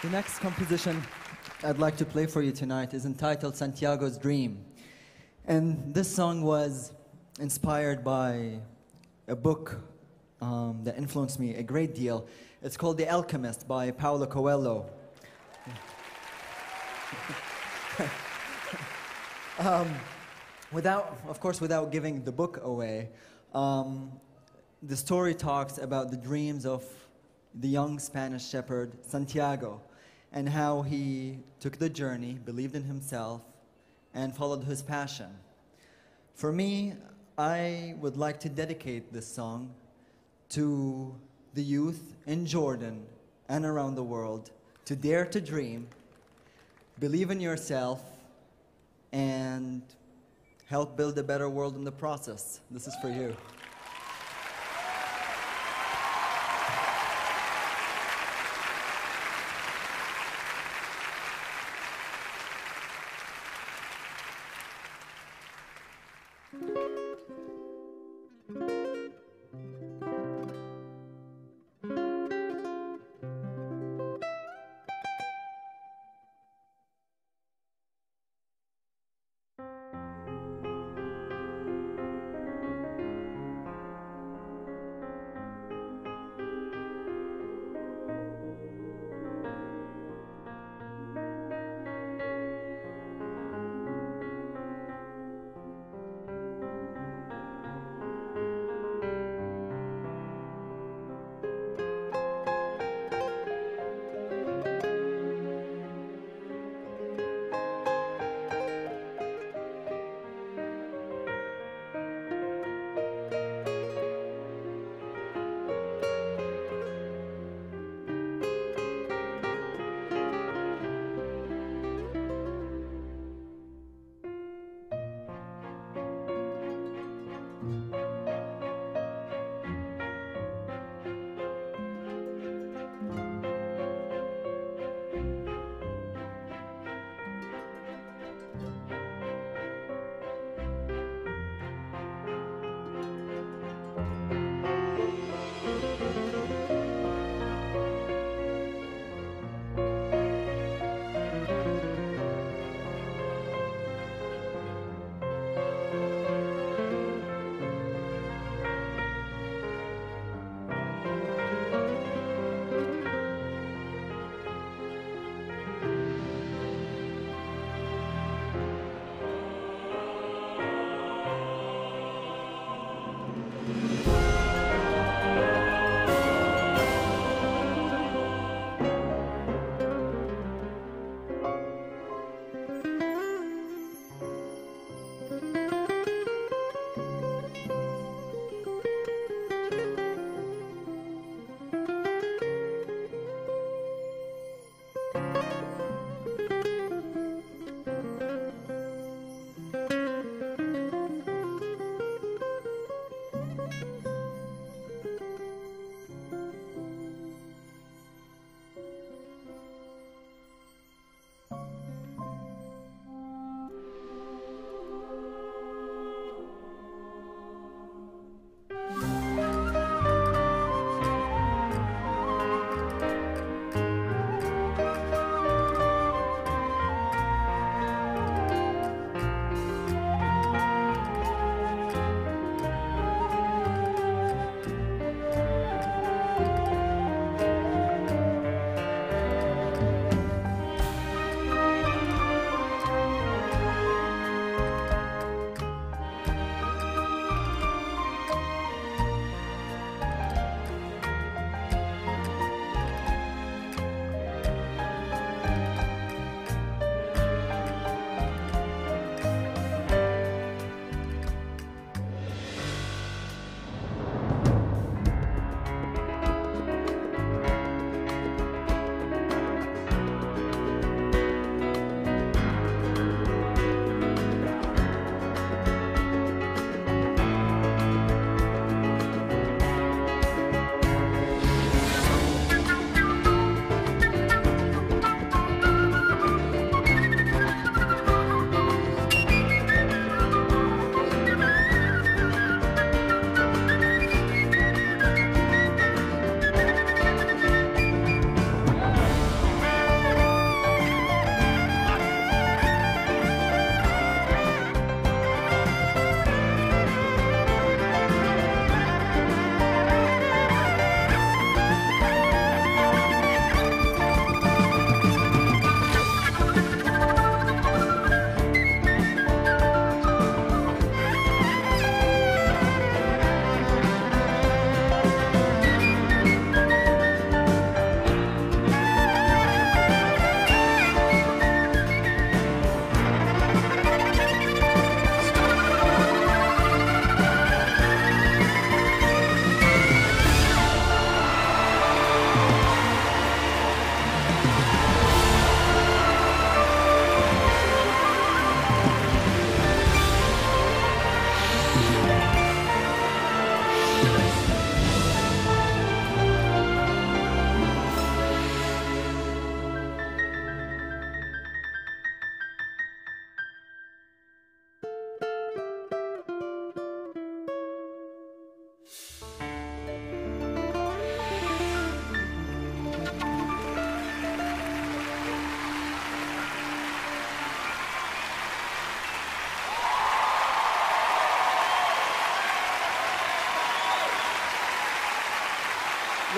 The next composition I'd like to play for you tonight is entitled Santiago's Dream. And this song was inspired by a book um, that influenced me a great deal. It's called The Alchemist by Paulo Coelho. um, without, of course, without giving the book away, um, the story talks about the dreams of the young Spanish shepherd Santiago and how he took the journey, believed in himself, and followed his passion. For me, I would like to dedicate this song to the youth in Jordan and around the world to dare to dream, believe in yourself, and help build a better world in the process. This is for you.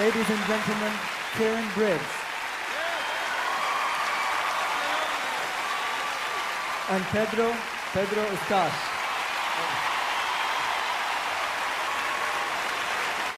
Ladies and gentlemen, Karen Briggs. And Pedro, Pedro Eustache.